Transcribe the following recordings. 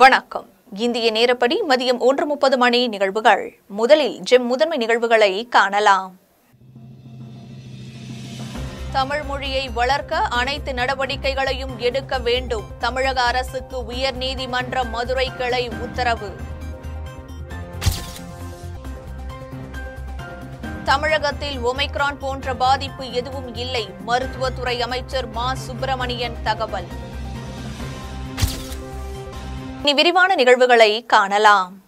வணக்கம். இந்திய நேரப்படி மதியம் ஒன்று முப்பது மணி நிகழ்வுகள். முதலில் ஜெம் முதன்மை நிகழ்வுகளை காணலாம். தமிழ் மொழியை வளர்க்க அனைத்து நடவடிக்கைகளையும் எடுக்க வேண்டும். தமிழக அரசுக்கு உயர்நீதிமன்ற மதுரை கிளை உத்தரவு. தமிழகத்தில் ஒமைக்ரான் போன்ற பாதிப்பு எதுவும் இல்லை. மருத்துவத்துறை அமைச்சர் மா. சுப்பிரமணியன் தகவல். இனி விரிவான நிகழ்வுகளை காணலாம்.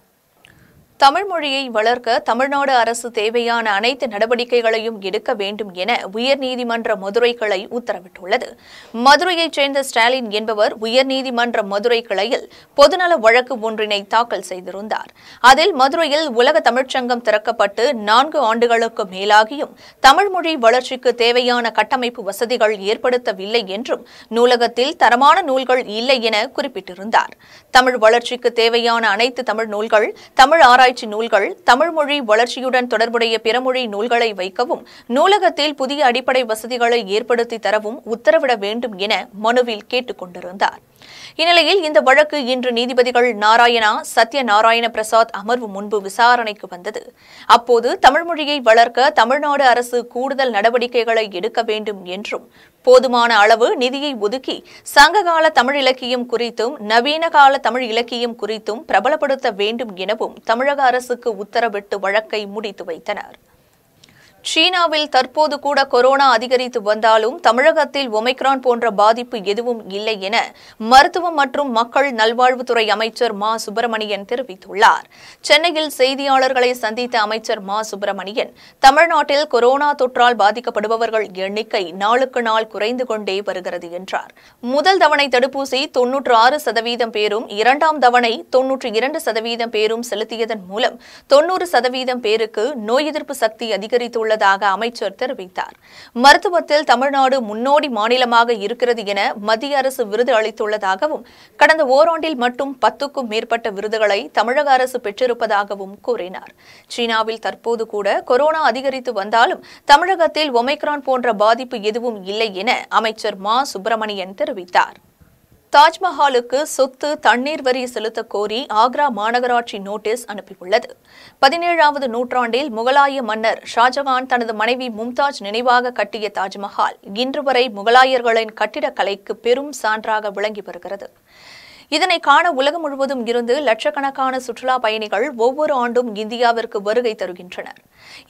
தமிழ் மொழியை வளர்க்க தமிழ்நாடு அரசு தேவையான அனைத்து நடவடிக்கைகளையும் எடுக்க வேண்டும் என உயர்நீதிமன்ற மதுரை கிளை உத்தரவிட்டுள்ளது. மதுரையைச் சேர்ந்த ஸ்டாலின் என்பவர் உயர்நீதிமன்ற மதுரை கிளையில் பொதுநல வழக்கு ஒன்றினை தாக்கல் செய்திருந்தார். அதில் மதுரையில் உலக தமிழ்ச்சங்கம் திறக்கப்பட்டு நான்கு ஆண்டுகளுக்கு மேலாகியும் தமிழ் மொழி வளர்ச்சிக்கு தேவையான கட்டமைப்பு வசதிகள் ஏற்படுத்தவில்லை என்றும் நூலகத்தில் தரமான நூல்கள் இல்லை என குறிப்பிட்டிருந்தார். தமிழ் வளர்ச்சிக்கு தேவையான அனைத்து தமிழ் நூல்கள் தமிழ் ஆராய்ச்சி நூல்கள் தமிழ் மொழி வளர்ச்சியுடன் தொடர்புடைய பிறமொழி நூல்களை வைக்கவும் நூலகத்தில் புதிய அடிப்படை வசதிகளை ஏற்படுத்தி தரவும் உத்தரவிட வேண்டும் என மனுவில் கேட்டுக் கொண்டிருந்தார் இந்நிலையில் இந்த வழக்கு இன்று நீதிபதிகள் நாராயணா சத்யநாராயண பிரசாத் அமர்வு முன்பு விசாரணைக்கு வந்தது. அப்போது தமிழ் மொழியை வளர்க்க தமிழ்நாடு அரசு கூடுதல் நடவடிக்கைகளை எடுக்க வேண்டும் என்றும் போதுமான அளவு நிதியை ஒதுக்கி சங்ககால தமிழ் இலக்கியம் குறித்தும் நவீன கால தமிழ் இலக்கியம் குறித்தும் பிரபலப்படுத்த வேண்டும் எனவும் தமிழக அரசுக்கு உத்தரவிட்டு வழக்கை முடித்து வைத்தனர். சீனாவில் தற்போது கூட கொரோனா அதிகரித்து வந்தாலும் தமிழகத்தில் ஒமைக்ரான் போன்ற பாதிப்பு எதுவும் இல்லை என மருத்துவம் மற்றும் மக்கள் நல்வாழ்வுத்துறை அமைச்சர் மா. சுப்பிரமணியன் தெரிவித்துள்ளார். சென்னையில் செய்தியாளர்களை சந்தித்த அமைச்சர் மா. சுப்பிரமணியன் தமிழ்நாட்டில் கொரோனா தொற்றால் பாதிக்கப்படுபவர்கள் எண்ணிக்கை நாளுக்கு நாள் குறைந்து கொண்டே வருகிறது என்றார். முதல் தவணை தடுப்பூசி தொன்னூற்று ஆறு சதவீதம் பேரும் இரண்டாம் தவணை தொன்னூற்று இரண்டு சதவீதம் பேரும் செலுத்தியதன் மூலம் தொன்னூறு சதவீதம் பேருக்கு நோய் எதிர்ப்பு சக்தி அதிகரித்துள்ள உள்ளதாக அமைச்சர் தெரிவித்தார். மருத்துவத்தில் தமிழ்நாடு முன்னோடி மாநிலமாக இருக்கிறது என மத்திய அரசு விருது அளித்துள்ளதாகவும் கடந்த ஓராண்டில் மட்டும் பத்துக்கும் மேற்பட்ட விருதுகளை தமிழக அரசு பெற்றிருப்பதாகவும் கூறினார். சீனாவில் தற்போது கூட கொரோனா அதிகரித்து வந்தாலும் தமிழகத்தில் ஒமைக்ரான் போன்ற பாதிப்பு எதுவும் இல்லை என அமைச்சர் மா. சுப்பிரமணியன் தெரிவித்தார். தாஜ்மஹாலுக்கு சொத்து தண்ணீர் வரி செலுத்த கோரி ஆக்ரா மாநகராட்சி நோட்டீஸ் அனுப்பியுள்ளது. பதினேழாவது நூற்றாண்டில் முகலாய மன்னர் ஷாஜகான் தனது மனைவி மும்தாஜ் நினைவாக கட்டிய தாஜ்மஹால் இன்று வரை முகலாயர்களின் கட்டிடக்கலைக்கு பெரும் சான்றாக விளங்கி வருகிறது. இதனை காண உலகம் முழுவதும் இருந்து லட்சக்கணக்கான சுற்றுலா பயணிகள் ஒவ்வொரு ஆண்டும் இந்தியாவிற்கு வருகை தருகின்றனர்.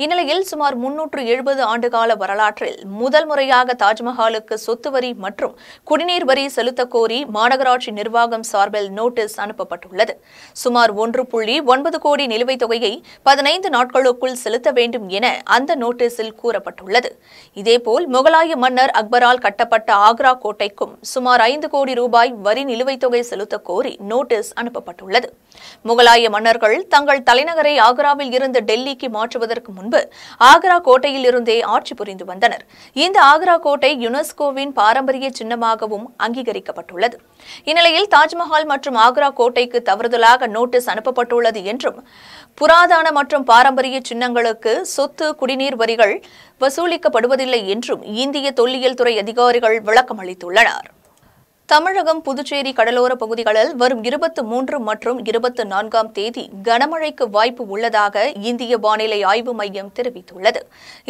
இந்நிலையில் சுமார் முன்னூற்று எழுபது ஆண்டுகால வரலாற்றில் முதல் முறையாக தாஜ்மஹாலுக்கு சொத்து வரி மற்றும் குடிநீர் வரி செலுத்த கோரி மாநகராட்சி நிர்வாகம் சார்பில் நோட்டீஸ் அனுப்பப்பட்டுள்ளது. சுமார் ஒன்று புள்ளி ஒன்பது கோடி நிலுவைத் தொகையை பதினைந்து நாட்களுக்குள் செலுத்த வேண்டும் என அந்த நோட்டீஸில் கூறப்பட்டுள்ளது. இதேபோல் முகலாய மன்னர் அக்பரால் கட்டப்பட்ட ஆக்ரா கோட்டைக்கும் சுமார் ஐந்து கோடி ரூபாய் வரி நிலுவைத் தொகை செலுத்த செலுத்த கோரி நோட்டீஸ் அனுப்பப்பட்டுள்ளது. முகலாய மன்னர்கள் தங்கள் தலைநகரை ஆக்ராவில் இருந்து டெல்லிக்கு மாற்றுவதற்கு முன்பு ஆக்ரா கோட்டையில் இருந்தே ஆட்சி புரிந்து வந்தனர். இந்த ஆக்ரா கோட்டை யுனெஸ்கோவின் பாரம்பரிய சின்னமாகவும் அங்கீகரிக்கப்பட்டுள்ளது. இந்நிலையில் தாஜ்மஹால் மற்றும் ஆக்ரா கோட்டைக்கு தவறுதலாக நோட்டீஸ் அனுப்பப்பட்டுள்ளது என்றும் புராதான மற்றும் பாரம்பரிய சின்னங்களுக்கு சொத்து குடிநீர் வரிகள் வசூலிக்கப்படுவதில்லை என்றும் இந்திய தொல்லியல் துறை அதிகாரிகள் விளக்கம் அளித்துள்ளனர் தமிழகம் புதுச்சேரி கடலோர பகுதிகளில் வரும் இருபத்தி மூன்று மற்றும் இருபத்தி நான்காம் தேதி கனமழைக்கு வாய்ப்பு உள்ளதாக இந்திய வானிலை ஆய்வு மையம் தெரிவித்துள்ளது.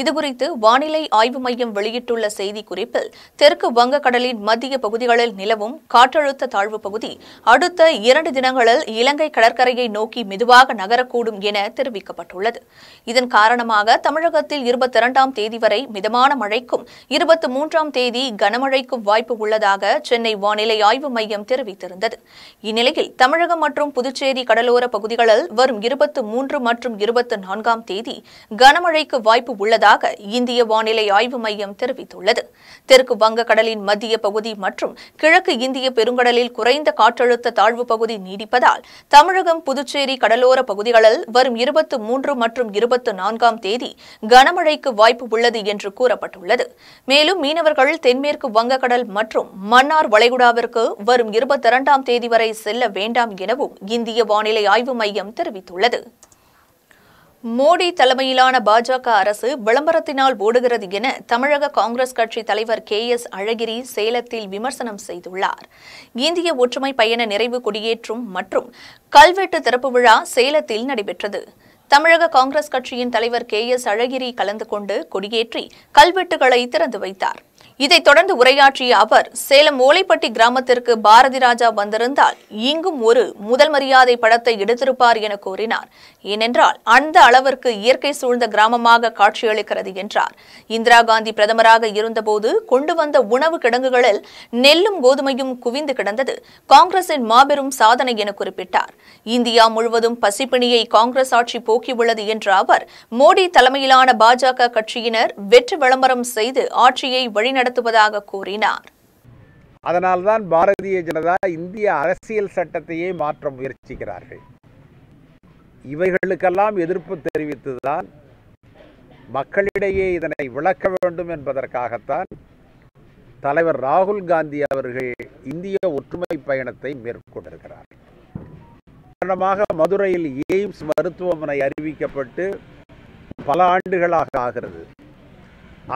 இதுகுறித்து வானிலை ஆய்வு மையம் வெளியிட்டுள்ள செய்திக்குறிப்பில் தெற்கு வங்கக்கடலின் மத்திய பகுதிகளில் நிலவும் காற்றழுத்த தாழ்வு பகுதி அடுத்த இரண்டு தினங்களில் இலங்கை கடற்கரையை நோக்கி மெதுவாக நகரக்கூடும் என தெரிவிக்கப்பட்டுள்ளது. இதன் காரணமாக தமிழகத்தில் இருபத்தி இரண்டாம் தேதி வரை மிதமான மழைக்கும் இருபத்தி மூன்றாம் தேதி கனமழைக்கும் வாய்ப்பு உள்ளதாக சென்னை வானிலை ஆய்வு மையம் தெரிவித்திருந்தது. இந்நிலையில் தமிழகம் மற்றும் புதுச்சேரி கடலோர பகுதிகளில் வரும் இருபத்தி மூன்று மற்றும் இருபத்தி நான்காம் தேதி கனமழைக்கு வாய்ப்பு உள்ளதாக இந்திய வானிலை ஆய்வு மையம் தெரிவித்துள்ளது. தெற்கு வங்கக்கடலின் மத்திய பகுதி மற்றும் கிழக்கு இந்திய பெருங்கடலில் குறைந்த காற்றழுத்த தாழ்வு பகுதி நீடிப்பதால் தமிழகம் புதுச்சேரி கடலோர பகுதிகளில் வரும் இருபத்தி மூன்று மற்றும் இருபத்தி நான்காம் தேதி கனமழைக்கு வாய்ப்பு உள்ளது என்று கூறப்பட்டுள்ளது. மேலும் மீனவர்கள் தென்மேற்கு வங்கக்கடல் மற்றும் மன்னார் வளைகுடா வளைகுடாவிற்கு வரும் இருபத்தி இரண்டாம் தேதி வரை செல்ல வேண்டாம் எனவும் இந்திய வானிலை ஆய்வு மையம் தெரிவித்துள்ளது. மோடி தலைமையிலான பாஜக அரசு விளம்பரத்தினால் ஓடுகிறது என தமிழக காங்கிரஸ் கட்சி தலைவர் கே எஸ் அழகிரி சேலத்தில் விமர்சனம் செய்துள்ளார். இந்திய ஒற்றுமை பயண நிறைவு கொடியேற்றும் மற்றும் கல்வெட்டு திறப்பு விழா சேலத்தில் நடைபெற்றது. தமிழக காங்கிரஸ் கட்சியின் தலைவர் கே எஸ் அழகிரி கலந்து கொண்டு கொடியேற்றி கல்வெட்டுகளை திறந்து வைத்தார். இதைத் தொடர்ந்து உரையாற்றிய அவர் சேலம் ஓலைப்பட்டி கிராமத்திற்கு பாரதி ராஜா வந்திருந்தால் இங்கும் ஒரு முதல் மரியாதை படத்தை எடுத்திருப்பார் என கூறினார். ஏனென்றால் அந்த அளவிற்கு இயற்கை சூழ்ந்த கிராமமாக காட்சியளிக்கிறது என்றார். இந்திரா காந்தி பிரதமராக இருந்தபோது கொண்டு வந்த உணவு கிடங்குகளில் நெல்லும் கோதுமையும் குவிந்து கிடந்தது. காங்கிரசின் மாபெரும் சாதனை என குறிப்பிட்டார். இந்தியா முழுவதும் பசிப்பிணியை காங்கிரஸ் ஆட்சி போக்கியுள்ளது என்ற அவர் மோடி தலைமையிலான பாஜக கட்சியினர் வெற்றி விளம்பரம் செய்து ஆட்சியை நடத்துவதாக கூறினார். அதனால்தான் பாரதிய ஜனதா இந்திய அரசியல் சட்டத்தையே மாற்ற முயற்சிக்கிறார்கள். இவைகளுக்கெல்லாம் எதிர்ப்பு தெரிவித்துதான் மக்களிடையே இதனை விளக்க வேண்டும் என்பதற்காகத்தான் தலைவர் ராகுல் காந்தி அவர்கள் இந்திய ஒற்றுமை பயணத்தை மேற்கொண்டிருக்கிறார். காரணமாக மதுரையில் எய்ம்ஸ் மருத்துவமனை அறிவிக்கப்பட்டு பல ஆண்டுகளாக ஆகிறது.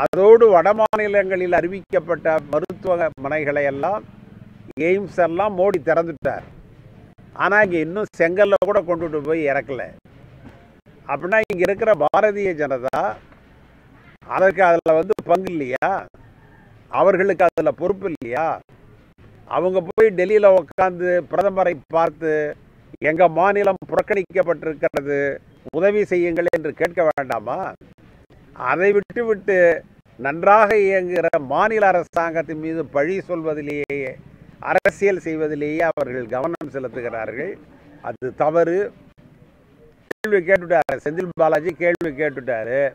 அதோடு வட மாநிலங்களில் அறிவிக்கப்பட்ட மருத்துவமனைகளை எல்லாம் எய்ம்ஸ் எல்லாம் மோடி திறந்துட்டார். ஆனால் இங்கே இன்னும் செங்கல்ல கூட கொண்டுட்டு போய் இறக்கலை. அப்படின்னா இங்கே இருக்கிற பாரதிய ஜனதா அதற்கு அதில் வந்து பங்கு இல்லையா? அவர்களுக்கு அதில் பொறுப்பு இல்லையா? அவங்க போய் டெல்லியில் உட்காந்து பிரதமரை பார்த்து எங்கள் மாநிலம் புறக்கணிக்கப்பட்டிருக்கிறது உதவி செய்யுங்கள் என்று கேட்க வேண்டாமா? அதை விட்டுவிட்டு நன்றாக இயங்குகிற மாநில அரசாங்கத்தின் மீது பழி சொல்வதிலேயே அரசியல் செய்வதிலேயே அவர்கள் கவனம் செலுத்துகிறார்கள். அது தவறு. கேள்வி கேட்டுட்டார். செந்தில் பாலாஜி கேள்வி கேட்டுட்டார்.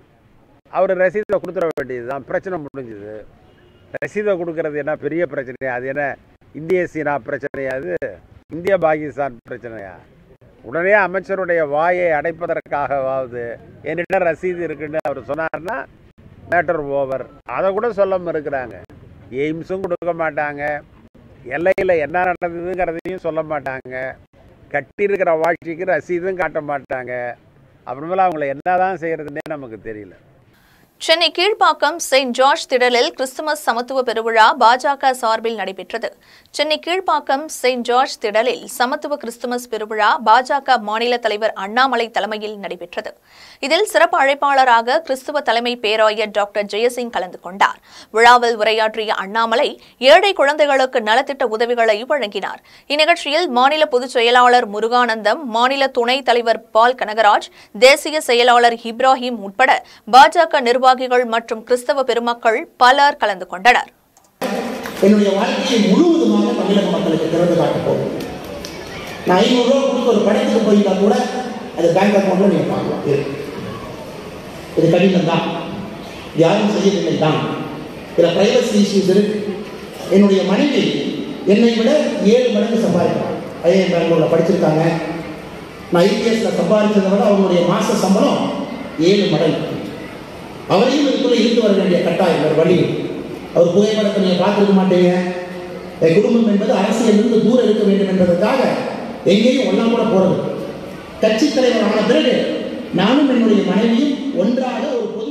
அவர் ரசீதை கொடுத்துட வேண்டியதுதான். பிரச்சனை முடிஞ்சுது. ரசீதை கொடுக்கறது என்ன பெரிய பிரச்சனையா? அது என்ன இந்திய சீனா பிரச்சனையா அது இந்திய பாகிஸ்தான் பிரச்சனையா? உடனே அமைச்சருடைய வாயை அடைப்பதற்காகவாவது என்னிடம் ரசீது இருக்குன்னு அவர் சொன்னார்னா மேட்டர் ஓவர் அதை கூட சொல்லாமல் இருக்கிறாங்க. எய்ம்ஸும் கொடுக்க மாட்டாங்க. எல்லையில் என்ன நடந்ததுங்கிறதையும் சொல்ல மாட்டாங்க. கட்டியிருக்கிற வாழ்க்கைக்கு ரசீதும் காட்ட மாட்டாங்க. அப்புறமேல அவங்கள என்னதான் செய்கிறதுனே நமக்கு தெரியல. சென்னை கீழ்ப்பாக்கம் செயின்ட் ஜார்ஜ் திடலில் கிறிஸ்துமஸ் சமத்துவ பெருவிழா பாஜக சார்பில் நடைபெற்றது. சென்னை கீழ்ப்பாக்கம் செயின்ட் ஜார்ஜ் திடலில் சமத்துவ கிறிஸ்துமஸ் பெருவிழா பாஜக மாநில தலைவர் அண்ணாமலை தலைமையில் நடைபெற்றது. இதில் சிறப்பு அழைப்பாளராக கிறிஸ்துவ தலைமை பேராயர் டாக்டர் ஜெயசிங் கலந்து கொண்டார். விழாவில் உரையாற்றிய அண்ணாமலை ஏழை குழந்தைகளுக்கு நலத்திட்ட உதவிகளை வழங்கினார். இந்நிகழ்ச்சியில் மாநில பொதுச் செயலாளர் முருகானந்தம் மாநில துணைத் தலைவர் பால் கனகராஜ் தேசிய செயலாளர் இப்ராஹிம் உட்பட பாஜக நிர்வாக நிர்வாகிகள் மற்றும் கிறிஸ்தவ பெருமக்கள் பலர் கலந்து கொண்டனர். என்னுடைய வாழ்க்கையை முழுவதுமாக தமிழக மக்களுக்கு திறந்து காட்டப் போகிறேன் நான் ஐநூறுரூவா கொடுத்து ஒரு படத்துக்கு போயிருந்தா கூட அது பேங்க் அக்கௌண்ட்ல நீங்க பார்க்கலாம். இது கடினம் தான் யாரும் செய்யவில்லை தான் இதில் பிரைவசி இஷ்யூஸ் இருக்கு. என்னுடைய மனைவி என்னை விட ஏழு மடங்கு சம்பாதிப்பாங்க ஐஏஎம் பெங்களூரில் படிச்சிருக்காங்க. நான் ஐபிஎஸ்ல சம்பாதிச்சதை விட அவங்களுடைய மாச சம்பளம் ஏழு மடங்கு. அவரையும் இதுக்குள்ளே இருந்து வர வேண்டிய கட்டாயம் வேறு வழி அவர் புகைப்படத்தை நீங்கள் பார்த்துருக்க மாட்டீங்க. என் குடும்பம் என்பது அரசியலிருந்து தூரம் இருக்க வேண்டும் என்பதற்காக எங்கேயும் ஒன்றா கூட போகிறது கட்சி தலைவர் ஆன பிறகு நானும் என்னுடைய மனைவியும் ஒன்றாக ஒரு பொது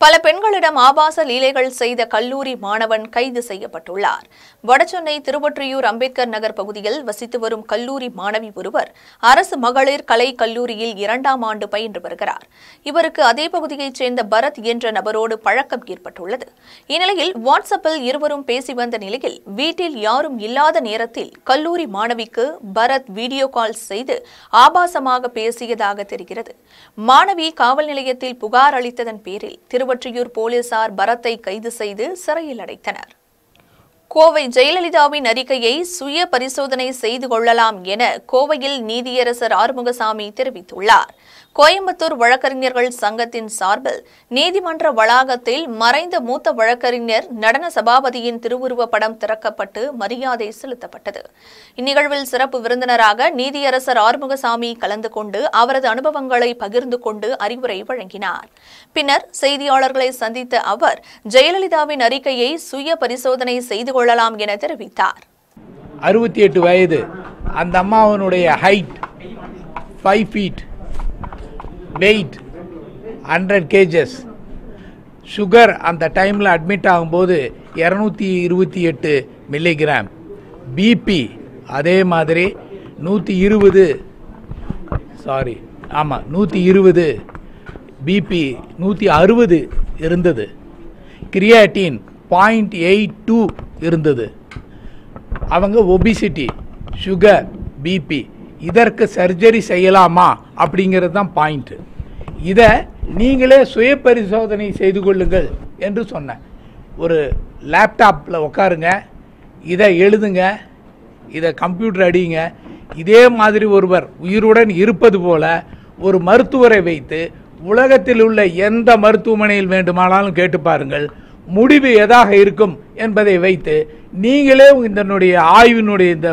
பல பெண்களிடம் ஆபாச லீலைகள் செய்த கல்லூரி மாணவன் கைது செய்யப்பட்டுள்ளார். வடசென்னை திருவொற்றியூர் அம்பேத்கர் நகர் பகுதியில் வசித்து வரும் கல்லூரி மாணவி ஒருவர் அரசு மகளிர் கலை கல்லூரியில் இரண்டாம் ஆண்டு பயின்று வருகிறார். இவருக்கு அதே பகுதியைச் சேர்ந்த பரத் என்ற நபரோடு பழக்கம் ஏற்பட்டுள்ளது. இந்நிலையில் வாட்ஸ்அப்பில் இருவரும் பேசி வந்த நிலையில் வீட்டில் யாரும் இல்லாத நேரத்தில் கல்லூரி மாணவிக்கு பரத் வீடியோ கால் செய்து ஆபாசமாக பேசியதாக தெரிகிறது. மாணவி காவல் நிலையத்தில் புகார் அளித்ததன் பேரில் திருவொற்றியூர் போலீசார் பரத்தை கைது செய்து சிறையில் அடைத்தனர். கோவை ஜெயலலிதாவின் அறிக்கையை சுய பரிசோதனை செய்து கொள்ளலாம் என கோவையில் நீதியரசர் ஆறுமுகசாமி தெரிவித்துள்ளார். கோயம்புத்தூர் வழக்கறிஞர்கள் சங்கத்தின் சார்பில் நீதிமன்ற வளாகத்தில் மறைந்த மூத்த வழக்கறிஞர் நடன சபாபதியின் திருவுருவப் படம் திறக்கப்பட்டு மரியாதை செலுத்தப்பட்டது. இந்நிகழ்வில் சிறப்பு விருந்தினராக நீதியரசர் ஆறுமுகசாமி கலந்து கொண்டு அவரது அனுபவங்களை பகிர்ந்து கொண்டு அறிவுரை வழங்கினார். பின்னர் செய்தியாளர்களை சந்தித்த அவர் ஜெயலலிதாவின் அறிக்கையை சுய பரிசோதனை செய்து கொள்ளலாம் என தெரிவித்தார். அறுபத்தி எட்டு வயது. அந்த அம்மாவனுடைய height five feet weight hundred kgs sugar அந்த டைமில் அட்மிட் ஆகும்போது இரநூத்தி இருபத்தி எட்டு மில்லிகிராம் பிபி அதே மாதிரி நூற்றி இருபது சாரி ஆமாம் நூற்றி இருபது. பிபி நூற்றி அறுபது இருந்தது. கிரியாட்டின் பாயிண்ட் எயிட் டூ இருந்தது. அவங்க ஒபிசிட்டி சுகர் பிபி இதற்கு சர்ஜரி செய்யலாமா அப்படிங்கிறது தான் பாயிண்ட்டு இதை நீங்களே சுய பரிசோதனை செய்து கொள்ளுங்கள் என்று சொன்னேன். ஒரு லேப்டாப்பில் உட்காருங்க இதை எழுதுங்க இதை கம்ப்யூட்டர் அடியுங்க இதே மாதிரி ஒருவர் உயிருடன் இருப்பது போல ஒரு மருத்துவரை வைத்து உலகத்தில் உள்ள எந்த மருத்துவமனையில் வேண்டுமானாலும் கேட்டு பாருங்கள் முடிவு எதாக இருக்கும் என்பதை வைத்து நீங்களே இதனுடைய ஆய்வினுடைய இந்த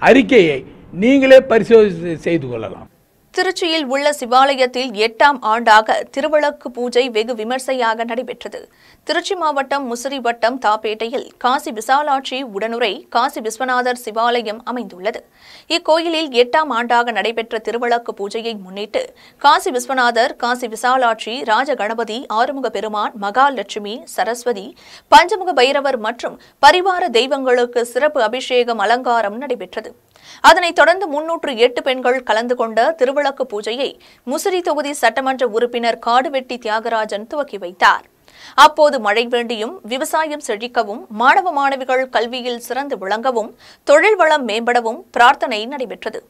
அறிக்கையை நீங்களே பரிசோதனை செய்து கொள்ளலாம். திருச்சியில் உள்ள சிவாலயத்தில் எட்டாம் ஆண்டாக திருவிளக்கு பூஜை வெகு விமர்சையாக நடைபெற்றது. திருச்சி மாவட்டம் முசிறி வட்டம் தாப்பேட்டையில் காசி விசாலாட்சி உடனுரை காசி விஸ்வநாதர் சிவாலயம் அமைந்துள்ளது. இக்கோயிலில் எட்டாம் ஆண்டாக நடைபெற்ற திருவிளக்கு பூஜையை முன்னிட்டு காசி விஸ்வநாதர் காசி விசாலாட்சி ராஜகணபதி ஆறுமுக பெருமான் மகாலட்சுமி சரஸ்வதி பஞ்சமுக பைரவர் மற்றும் பரிவார தெய்வங்களுக்கு சிறப்பு அபிஷேகம் அலங்காரம் நடைபெற்றது. அதனைத் தொடர்ந்து முன்னூற்று எட்டு பெண்கள் கலந்து கொண்ட திருவிளக்கு பூஜையை முசிறி தொகுதி சட்டமன்ற உறுப்பினர் காடுவெட்டி தியாகராஜன் துவக்கி வைத்தார். அப்போது மழை வேண்டியும் விவசாயம் செழிக்கவும் மாணவ மாணவிகள் கல்வியில் சிறந்து விளங்கவும் தொழில் வளம் மேம்படவும் பிரார்த்தனை நடைபெற்றது.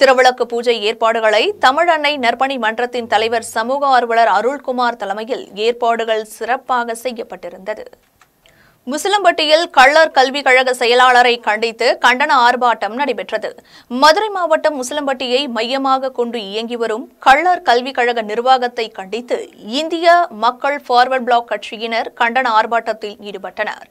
திருவிளக்கு பூஜை ஏற்பாடுகளை தமிழன்னை நற்பணி மன்றத்தின் தலைவர் சமூக ஆர்வலர் அருள்குமார் தலைமையில் ஏற்பாடுகள் சிறப்பாக செய்யப்பட்டிருந்தது. முசிலம்பட்டியில் கள்ளர் கல்விக் கழக செயலாளரை கண்டித்து கண்டன ஆர்ப்பாட்டம் நடைபெற்றது. மதுரை மாவட்டம் முசிலம்பட்டியை மையமாக கொண்டு இயங்கி வரும் கள்ளர் கல்விக் கழக நிர்வாகத்தை கண்டித்து இந்திய மக்கள் ஃபார்வர்ட் பிளாக் கட்சியினர் கண்டன ஆர்ப்பாட்டத்தில் ஈடுபட்டனர்.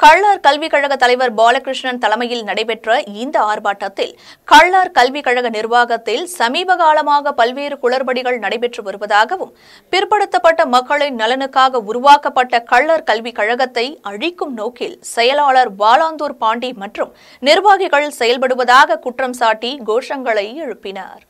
கள்ளார் கல்விக் கழக தலைவர் பாலகிருஷ்ணன் தலைமையில் நடைபெற்ற இந்த ஆர்ப்பாட்டத்தில் கள்ளார் கல்விக் கழக நிர்வாகத்தில் சமீப காலமாக பல்வேறு குளறுபடிகள் நடைபெற்று வருவதாகவும் பிற்படுத்தப்பட்ட மக்களின் நலனுக்காக உருவாக்கப்பட்ட கள்ளர் கல்விக் கழகத்தை அழிக்கும் நோக்கில் செயலாளர் வாலாந்தூர் பாண்டி மற்றும் நிர்வாகிகள் செயல்படுவதாக குற்றம் சாட்டி கோஷங்களை எழுப்பினார்.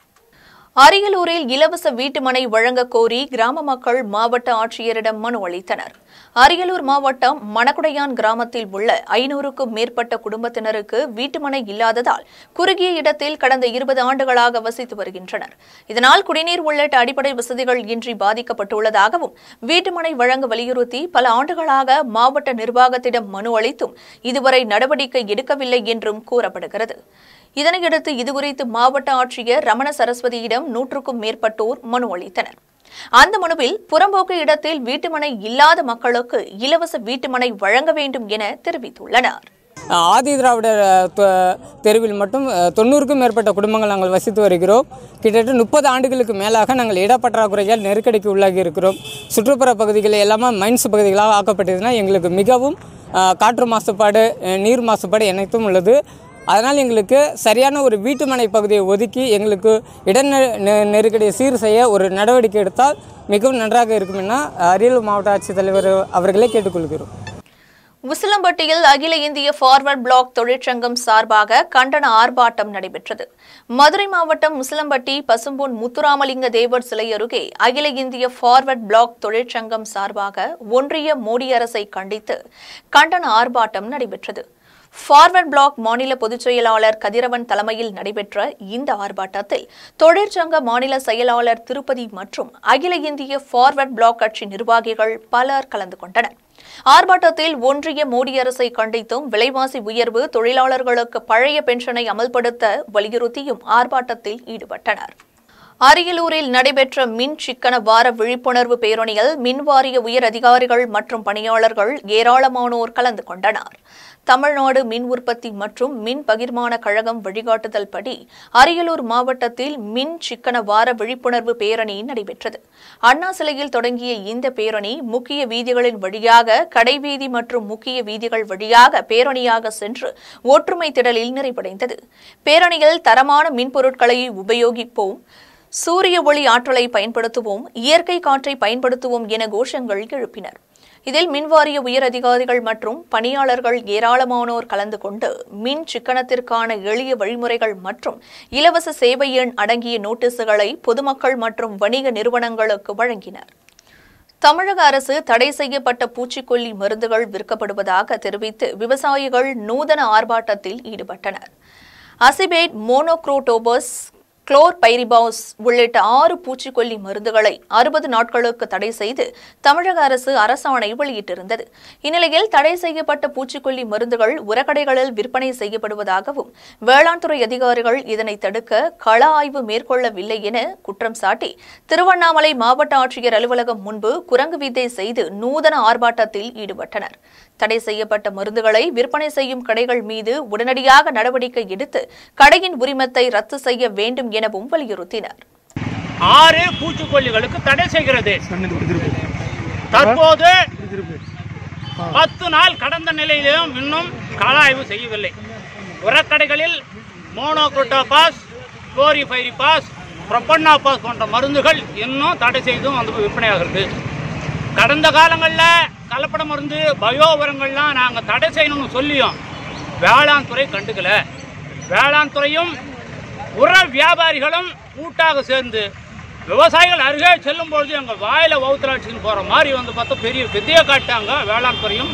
அரியலூரில் இலவச வீட்டுமனை வழங்கக் கோரி கிராம மக்கள் மாவட்ட ஆட்சியரிடம் மனு அளித்தனர். அரியலூர் மாவட்டம் மணக்குடையான் கிராமத்தில் உள்ள ஐநூறுக்கும் மேற்பட்ட குடும்பத்தினருக்கு வீட்டுமனை இல்லாததால் குறுகிய இடத்தில் கடந்த இருபது ஆண்டுகளாக வசித்து வருகின்றனர். இதனால் குடிநீர் உள்ளிட்ட அடிப்படை வசதிகள் இன்றி பாதிக்கப்பட்டுள்ளதாகவும் வீட்டுமனை வழங்க வலியுறுத்தி பல ஆண்டுகளாக மாவட்ட நிர்வாகத்திடம் மனு அளித்தும் இதுவரை நடவடிக்கை எடுக்கவில்லை என்றும் கூறப்படுகிறது. இதனையடுத்து இதுகுறித்து மாவட்ட ஆட்சியர் ரமண சரஸ்வதியிடம் நூற்றுக்கும் மேற்பட்டோர் மனு அளித்தனர். அந்த மனுவில் புறம்போக்கு இடத்தில் வீட்டுமனை இல்லாத மக்களுக்கு இலவச வீட்டுமனை வழங்க வேண்டும் என தெரிவித்துள்ளனர். ஆதி திராவிடர் தெருவில் மட்டும் தொண்ணூறுக்கும் மேற்பட்ட குடும்பங்கள் நாங்கள் வசித்து வருகிறோம். கிட்டத்தட்ட முப்பது ஆண்டுகளுக்கு மேலாக நாங்கள் இடப்பற்றாக்குறையால் நெருக்கடிக்கு உள்ளாகி இருக்கிறோம். சுற்றுப்புற பகுதிகள் எல்லாமே மைன்ஸ் பகுதிகளாக ஆக்கப்பட்டதுன்னா எங்களுக்கு மிகவும் காற்று மாசுபாடு நீர் மாசுபாடு அனைத்தும் உள்ளது. அதனால் எங்களுக்கு சரியான ஒரு வீட்டுமனை பகுதியை ஒதுக்கி எங்களுக்கு இட நெ- நெ- நெருக்கடியை சீர் செய்ய ஒரு நடவடிக்கை எடுத்தால் மிகவும் நன்றாக இருக்கும் என அரியலூர் மாவட்ட ஆட்சித்தலைவர் அவர்களே கேட்டுக்கொள்கிறோம். உசிலம்பட்டியில் அகில இந்திய ஃபார்வர்ட் பிளாக் தொழிற்சங்கம் சார்பாக கண்டன ஆர்ப்பாட்டம் நடைபெற்றது. மதுரை மாவட்டம் உசிலம்பட்டி பசும்பொன் முத்துராமலிங்க தேவர் சிலை அருகே அகில இந்திய ஃபார்வர்ட் பிளாக் தொழிற்சங்கம் சார்பாக ஒன்றிய மோடி அரசை கண்டித்து கண்டன ஆர்ப்பாட்டம் நடைபெற்றது. ஃபார்வர்ட் பிளாக் மாநில பொதுச் செயலாளர் கதிரவன் தலைமையில் நடைபெற்ற இந்த ஆர்ப்பாட்டத்தில் தொழிற்சங்க மாநில செயலாளர் திருப்பதி மற்றும் அகில இந்திய ஃபார்வர்ட் பிளாக் கட்சி நிர்வாகிகள் பலர் கலந்து கொண்டனர். ஆர்ப்பாட்டத்தில் ஒன்றிய மோடி அரசை கண்டித்தும் விலைவாசி உயர்வு தொழிலாளர்களுக்கு பழைய பென்ஷனை அமல்படுத்த வலியுறுத்தியும் ஆர்ப்பாட்டத்தில் ஈடுபட்டனர். அரியலூரில் நடைபெற்ற மின் சிக்கன வார விழிப்புணர்வு பேரணியில் மின்வாரிய உயர் அதிகாரிகள் மற்றும் பணியாளர்கள் ஏராளமானோர் கலந்து கொண்டனர். தமிழ்நாடு மின் உற்பத்தி மற்றும் மின் பகிர்மான கழகம் வழிகாட்டுதல் படி அரியலூர் மாவட்டத்தில் மின் சிக்கன வார விழிப்புணர்வு பேரணி நடைபெற்றது. அண்ணா சிலையில் தொடங்கிய இந்த பேரணி முக்கிய வீதிகளின் வழியாக கடைவீதி மற்றும் முக்கிய வீதிகள் வழியாக பேரணியாக சென்று ஒற்றுமை திடலில் நிறைவடைந்தது. பேரணியில் தரமான மின் பொருட்களை உபயோகிப்போம் சூரிய ஒளி ஆற்றலை பயன்படுத்துவோம் இயற்கை காற்றை பயன்படுத்துவோம் என கோஷங்கள் எழுப்பினர். இதில் மின்வாரிய உயர் அதிகாரிகள் மற்றும் பணியாளர்கள் ஏராளமானோர் கலந்து கொண்டு மின் சிக்கனத்திற்கான எளிய வழிமுறைகள் மற்றும் இலவச சேவை எண் அடங்கிய நோட்டீஸுகளை பொதுமக்கள் மற்றும் வணிக நிறுவனங்களுக்கு வழங்கினர். தமிழக அரசு தடை செய்யப்பட்ட பூச்சிக்கொல்லி மருந்துகள் விற்கப்படுவதாக தெரிவித்து விவசாயிகள் நூதன ஆர்ப்பாட்டத்தில் ஈடுபட்டனர். அசிபேட் மோனோக்ரோட்டோபஸ் குளோர் பைரிபாஸ் உள்ளிட்ட ஆறு பூச்சிக்கொல்லி மருந்துகளை அறுபது நாட்களுக்கு தடை செய்து தமிழக அரசு அரசாணை வெளியிட்டிருந்தது. இந்நிலையில் தடை செய்யப்பட்ட பூச்சிக்கொல்லி மருந்துகள் உரக்கடைகளில் விற்பனை செய்யப்படுவதாகவும் வேளாண் துறை அதிகாரிகள் இதனை தடுக்க கள ஆய்வு மேற்கொள்ளவில்லை என குற்றம் சாட்டி திருவண்ணாமலை மாவட்ட ஆட்சியர் அலுவலகம் முன்பு குரங்கு வித்தை செய்து நூதன ஆர்ப்பாட்டத்தில் ஈடுபட்டனர். தடை செய்யப்பட்ட மருந்துகளை விற்பனை செய்யும் கடைகள் மீது உடனடியாக நடவடிக்கை எடுத்து கடையின் உரிமத்தை ரத்து செய்ய வேண்டும் எனவும் வலியுறுத்தினர். ஆறு பூச்சிக்கொல்லிகளுக்கு தடை செய்கிறது. தற்போது பத்து நாள் கடந்த நிலையிலும் இன்னும் கள ஆய்வு செய்யவில்லை. உரக்கடைகளில் மோனோக்ரோட்டோபாஸ் குளோரிஃபைரிபாஸ் ப்ரொபன்னாபாஸ் போன்ற மருந்துகள் இன்னும் தடை செய்தும் வந்து விற்பனையாகிறது. கடந்த காலங்களில் கலப்பட மருந்து பயோ உரங்கள்லாம் நாங்கள் தடை செய்யணும்னு சொல்லியும் வேளாண் துறை கண்டுக்கல. வேளாண் துறையும் உர வியாபாரிகளும் கூட்டாக சேர்ந்து விவசாயிகள் அருகே செல்லும் பொழுது எங்கள் வாயில வவுத்தராட்சின்னு போகிற மாதிரி வந்து பார்த்தா பெரிய வித்தியை காட்டாங்க வேளாண் துறையும்.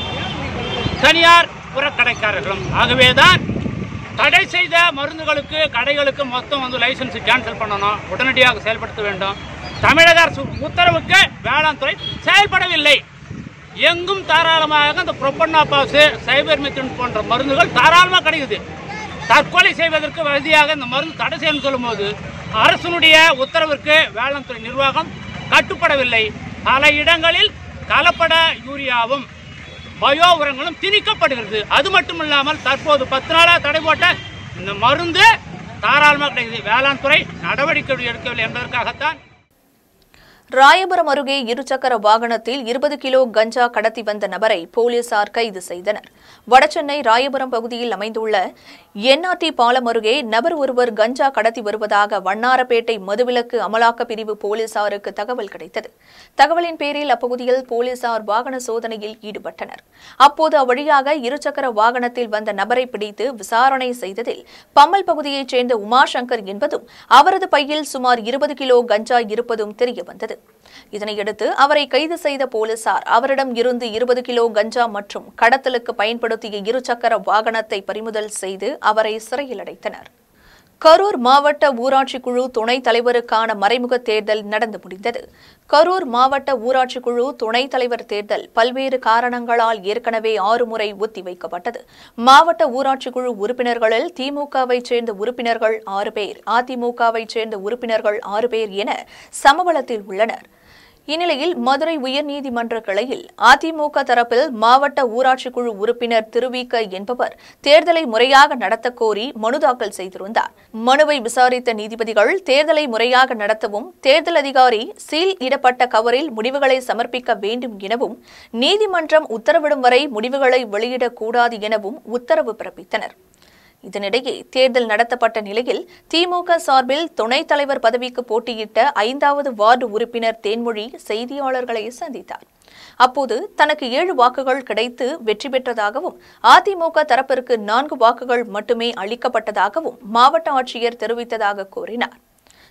தனியார் உரக்கடைக்காரர்களும். ஆகவே தான் தடை செய்த மருந்துகளுக்கு கடைகளுக்கு மொத்தம் வந்து லைசன்ஸ் கேன்சல் பண்ணணும். உடனடியாக செயல்படுத்த வேண்டும். தமிழக அரசு உத்தரவுக்கு வேளாண் துறை செயல்படவில்லை. எங்கும் தாராளமாக இந்த பாசு சைபர் மித்தின் போன்ற மருந்துகள் தாராளமாக கிடைக்குது. தற்கொலை செய்வதற்கு வசதியாக இந்த மருந்து தடை செய்யணும்னு சொல்லும்போது அரசனுடைய உத்தரவிற்கு வேளாண் துறை நிர்வாகம் கட்டுப்படவில்லை. பல இடங்களில் கலப்பட யூரியாவும் பயோ உரங்களும் திணிக்கப்படுகிறது. அது மட்டும் இல்லாமல் தற்போது பத்து நாளாக தடை போட்ட இந்த மருந்து தாராளமாக கிடைக்குது. வேளாண் துறை நடவடிக்கை எடுக்கவில்லை என்பதற்காகத்தான் ராயபுரம் அருகே இருசக்கர வாகனத்தில் இருபது கிலோ கஞ்சா கடத்தி வந்த நபரை போலீசார் கைது செய்தனர். வடசென்னை ராயபுரம் பகுதியில் அமைந்துள்ள என்ஆர்டி பாலம் அருகே நபர் ஒருவர் கஞ்சா கடத்தி வருவதாக வண்ணாரப்பேட்டை மதுவிலக்கு அமலாக்க பிரிவு போலீசாருக்கு தகவல் கிடைத்தது. தகவலின் பேரில் அப்பகுதியில் போலீசார் வாகன சோதனையில் ஈடுபட்டனர். அப்போது அவ்வழியாக இருசக்கர வாகனத்தில் வந்த நபரை பிடித்து விசாரணை செய்ததில் பம்மல் பகுதியைச் சேர்ந்த உமாசங்கர் என்பதும் அவரது பையில் சுமார் இருபது கிலோ கஞ்சா இருப்பதும் தெரியவந்தது. இதனையடுத்து அவரை கைது செய்த போலீசார் அவரிடம் இருந்து இருபது கிலோ கஞ்சா மற்றும் கடத்தலுக்கு பயன்படுத்திய இருசக்கர வாகனத்தை பறிமுதல் செய்து அவரை சிறையில் அடைத்தனர். கரூர் மாவட்ட ஊராட்சி குழு துணைத் தலைவருக்கான மறைமுக தேர்தல் நடந்து முடிந்தது. கரூர் மாவட்ட ஊராட்சி குழு துணைத் தலைவர் தேர்தல் பல்வேறு காரணங்களால் ஏற்கனவே ஆறு முறை ஒத்திவைக்கப்பட்டது மாவட்ட ஊராட்சி குழு உறுப்பினர்களில் திமுகவைச் சேர்ந்த உறுப்பினர்கள் ஆறு பேர் அதிமுகவைச் சேர்ந்த உறுப்பினர்கள் ஆறு பேர் என சமபலத்தில் உள்ளனர். இந்நிலையில் மதுரை உயர்நீதிமன்ற கிளையில் அதிமுக தரப்பில் மாவட்ட ஊராட்சி குழு உறுப்பினர் திருவிக என்பவர் தேர்தலை முறையாக நடத்த கோரி மனு தாக்கல் செய்திருந்தார். மனுவை விசாரித்த நீதிபதிகள் தேர்தலை முறையாக நடத்தவும் தேர்தல் அதிகாரி சீல் இடப்பட்ட கவரில் முடிவுகளை சமர்ப்பிக்க வேண்டும் எனவும் நீதிமன்றம் உத்தரவிடும் வரை முடிவுகளை வெளியிடக்கூடாது எனவும் உத்தரவு பிறப்பித்தனர். இதனிடையே தேர்தல் நடத்தப்பட்ட நிலையில் திமுக சார்பில் துணைத் தலைவர் பதவிக்கு போட்டியிட்ட ஐந்தாவது வார்டு உறுப்பினர் தேன்மொழி செய்தியாளர்களை சந்தித்தார். அப்போது தனக்கு ஏழு வாக்குகள் கிடைத்து வெற்றி பெற்றதாகவும் அதிமுக தரப்பிற்கு நான்கு வாக்குகள் மட்டுமே அளிக்கப்பட்டதாகவும் மாவட்ட ஆட்சியர் தெரிவித்ததாக கூறினார்.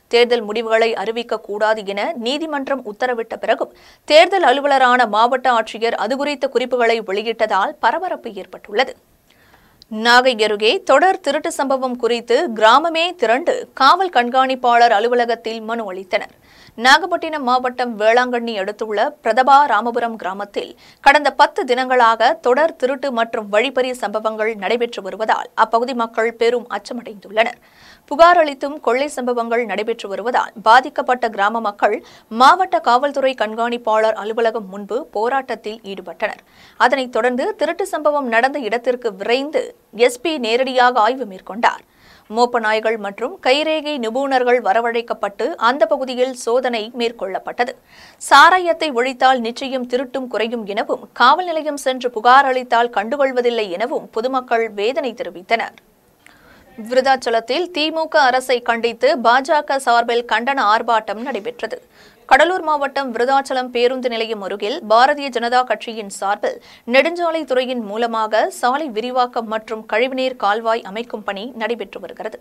தேர்தல் முடிவுகளை அறிவிக்க கூடாது என நீதிமன்றம் உத்தரவிட்ட பிறகும் தேர்தல் அலுவலரான மாவட்ட ஆட்சியர் அது குறித்த குறிப்புகளை வெளியிட்டதால் பரபரப்பு ஏற்பட்டுள்ளது. நாகை அருகே தொடர் திருட்டு சம்பவம் குறித்து கிராமமே திரண்டு காவல் கண்காணிப்பாளர் அலுவலகத்தில் மனு அளித்தனர். நாகப்பட்டினம் மாவட்டம் வேளாங்கண்ணி அடுத்துள்ள பிரதபா ராமபுரம் கிராமத்தில் கடந்த பத்து தினங்களாக தொடர் திருட்டு மற்றும் வழிப்பறி சம்பவங்கள் நடைபெற்று வருவதால் அப்பகுதி மக்கள் பெரும் அச்சமடைந்துள்ளனர். புகார் அளித்தும் கொள்ளை சம்பவங்கள் நடைபெற்று வருவதால் பாதிக்கப்பட்ட கிராம மக்கள் மாவட்ட காவல்துறை கண்காணிப்பாளர் அலுவலகம் முன்பு போராட்டத்தில் ஈடுபட்டனர். அதனைத் தொடர்ந்து திருட்டு சம்பவம் நடந்த இடத்திற்கு விரைந்து எஸ்பி நேரடியாக ஆய்வு மேற்கொண்டார். மோப்ப நாய்கள் மற்றும் கைரேகை நிபுணர்கள் வரவழைக்கப்பட்டு அந்த பகுதியில் சோதனை மேற்கொள்ளப்பட்டது. சாராயத்தை ஒழித்தால் நிச்சயம் திருட்டும் குறையும் எனவும் காவல் நிலையம் சென்று புகார் அளித்தால் கண்டுகொள்வதில்லை எனவும் பொதுமக்கள் வேதனை தெரிவித்தனர். விருதாச்சலத்தில் திமுக அரசை கண்டித்து பாஜக சார்பில் கண்டன ஆர்ப்பாட்டம் நடைபெற்றது. கடலூர் மாவட்டம் விருதாச்சலம் பேருந்து நிலையம் அருகில் பாரதிய ஜனதா கட்சியின் சார்பில் நெடுஞ்சாலைத் துறையின் மூலமாக சாலை விரிவாக்கம் மற்றும் கழிவுநீர் கால்வாய் அமைக்கும் பணி நடைபெற்று வருகிறது.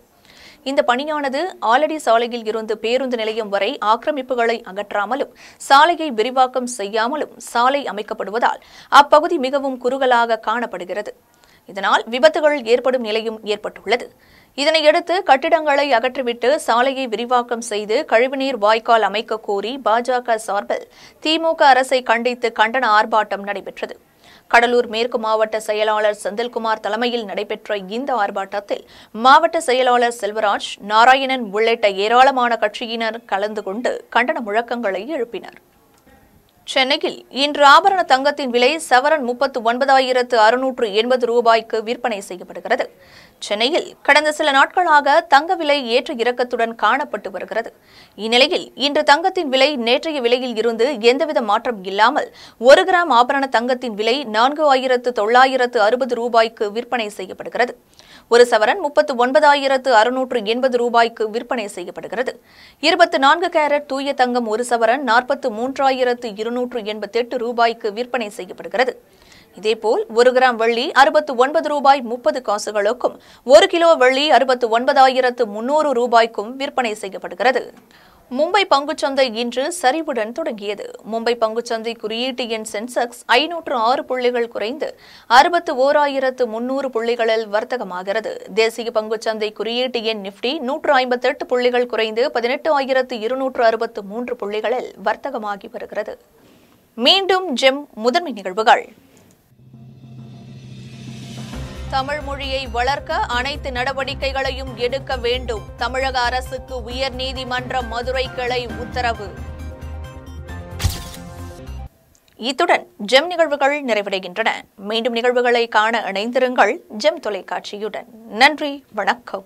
இந்த பணியானது ஆலடி சாலையில் இருந்து பேருந்து நிலையம் வரை ஆக்கிரமிப்புகளை அகற்றாமலும் சாலையை விரிவாக்கம் செய்யாமலும் சாலை அமைக்கப்படுவதால் அப்பகுதி மிகவும் குறுகலாக காணப்படுகிறது. இதனால் விபத்துகள் ஏற்படும் நிலையும் ஏற்பட்டுள்ளது. இதனையடுத்து கட்டிடங்களை அகற்றிவிட்டு சாலையை விரிவாக்கம் செய்து கழிவுநீர் வாய்க்கால் அமைக்க கோரி பாஜக சார்பில் திமுக அரசை கண்டித்து கண்டன ஆர்ப்பாட்டம் நடைபெற்றது. கடலூர் மேற்கு மாவட்ட செயலாளர் செந்தில்குமார் தலைமையில் நடைபெற்ற இந்த ஆர்ப்பாட்டத்தில் மாவட்ட செயலாளர் செல்வராஜ் நாராயணன் உள்ளிட்ட ஏராளமான கட்சியினர் கலந்து கொண்டு கண்டன முழக்கங்களை எழுப்பினர். சென்னையில் இன்று ஆபரண தங்கத்தின் விலை சவரன் முப்பத்து ஒன்பதாயிரத்து அறுநூற்று எண்பது ரூபாய்க்கு விற்பனை செய்யப்படுகிறது. சென்னையில் கடந்த சில நாட்களாக தங்க விலை ஏற்ற இறக்கத்துடன் காணப்பட்டு வருகிறது. இந்நிலையில் இன்று தங்கத்தின் விலை நேற்றைய விலையில் இருந்து எந்தவித மாற்றம் இல்லாமல் ஒரு கிராம் ஆபரண தங்கத்தின் விலை நான்கு ஆயிரத்து தொள்ளாயிரத்து அறுபது ரூபாய்க்கு விற்பனை செய்யப்படுகிறது. ஒரு சவரன் முப்பத்து ஒன்பதாயிரத்து அறுநூற்று எண்பது ரூபாய்க்கு விற்பனை செய்யப்படுகிறது. இருபத்து நான்கு கேரட் தூய தங்கம் ஒரு சவரன் நாற்பத்து மூன்றாயிரத்து இருநூற்று எண்பத்தெட்டு ரூபாய்க்கு விற்பனை செய்யப்படுகிறது. இதேபோல் ஒரு கிராம் வெள்ளி அறுபத்து ஒன்பது ரூபாய் முப்பது காசுகளுக்கும் ஒரு கிலோ வெள்ளி அறுபத்து ஒன்பதாயிரத்து முன்னூறு ரூபாய்க்கும் விற்பனை செய்யப்படுகிறது. மும்பை பங்குச்சந்தை இன்று சரிவுடன் தொடங்கியது. மும்பை பங்குச்சந்தை குறியீட்டு எண் சென்செக்ஸ் ஐநூற்று ஆறு புள்ளிகள் குறைந்து அறுபத்து ஓராயிரத்து முன்னூறு புள்ளிகளில் வர்த்தகமாகிறது. தேசிய பங்குச்சந்தை குறியீட்டு எண் நிப்டி நூற்று ஐம்பத்தெட்டு புள்ளிகள் குறைந்து பதினெட்டு ஆயிரத்து இருநூற்று அறுபத்து மூன்று புள்ளிகளில் வர்த்தகமாகி வருகிறது. மீண்டும் ஜெம் முதன்மை நிகழ்வுகள். தமிழ் மொழியை வளர்க்க அனைத்து நடவடிக்கைகளையும் எடுக்க வேண்டும். தமிழக அரசுக்கு உயர்நீதிமன்ற மதுரை கிளை உத்தரவு. இத்துடன் ஜெம் நிகழ்வுகள் நிறைவடைகின்றன. மீண்டும் நிகழ்வுகளை காண இணைந்திருங்கள் ஜெம் தொலைக்காட்சியுடன். நன்றி வணக்கம்.